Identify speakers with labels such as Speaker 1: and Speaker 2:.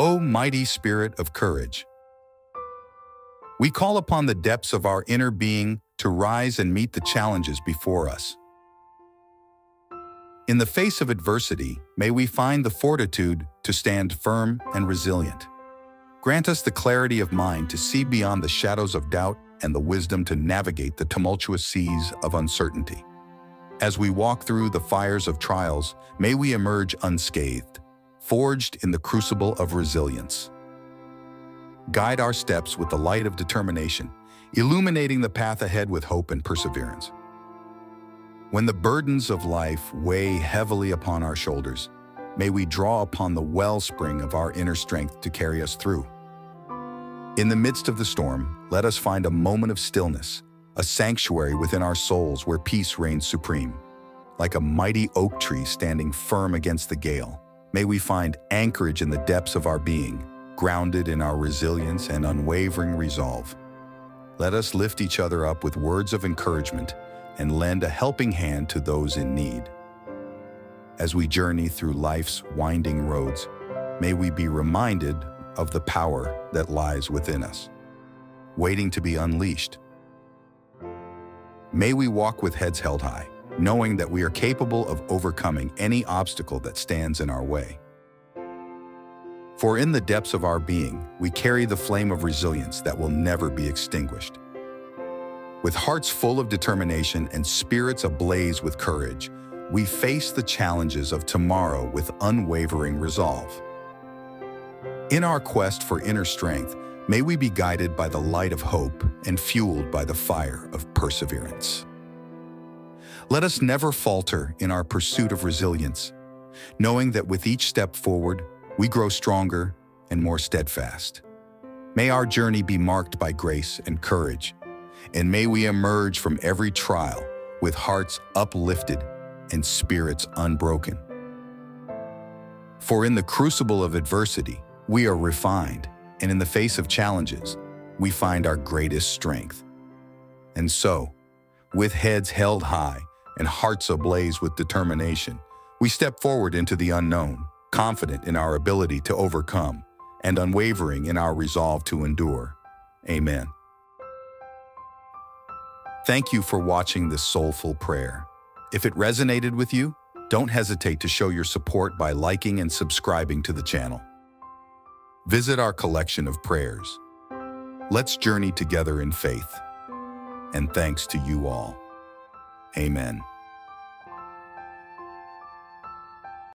Speaker 1: O mighty spirit of courage. We call upon the depths of our inner being to rise and meet the challenges before us. In the face of adversity, may we find the fortitude to stand firm and resilient. Grant us the clarity of mind to see beyond the shadows of doubt and the wisdom to navigate the tumultuous seas of uncertainty. As we walk through the fires of trials, may we emerge unscathed, forged in the crucible of resilience. Guide our steps with the light of determination, illuminating the path ahead with hope and perseverance. When the burdens of life weigh heavily upon our shoulders, may we draw upon the wellspring of our inner strength to carry us through. In the midst of the storm, let us find a moment of stillness, a sanctuary within our souls where peace reigns supreme. Like a mighty oak tree standing firm against the gale, may we find anchorage in the depths of our being, grounded in our resilience and unwavering resolve. Let us lift each other up with words of encouragement and lend a helping hand to those in need. As we journey through life's winding roads, may we be reminded of the power that lies within us, waiting to be unleashed. May we walk with heads held high, knowing that we are capable of overcoming any obstacle that stands in our way. For in the depths of our being, we carry the flame of resilience that will never be extinguished. With hearts full of determination and spirits ablaze with courage, we face the challenges of tomorrow with unwavering resolve. In our quest for inner strength, may we be guided by the light of hope and fueled by the fire of perseverance. Let us never falter in our pursuit of resilience, knowing that with each step forward, we grow stronger and more steadfast. May our journey be marked by grace and courage, and may we emerge from every trial with hearts uplifted and spirits unbroken. For in the crucible of adversity, we are refined, and in the face of challenges, we find our greatest strength. And so, with heads held high and hearts ablaze with determination, we step forward into the unknown, confident in our ability to overcome, and unwavering in our resolve to endure. Amen. Thank you for watching this soulful prayer. If it resonated with you, don't hesitate to show your support by liking and subscribing to the channel. Visit our collection of prayers. Let's journey together in faith. And thanks to you all. Amen.